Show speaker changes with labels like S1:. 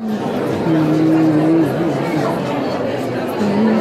S1: Mm-hmm.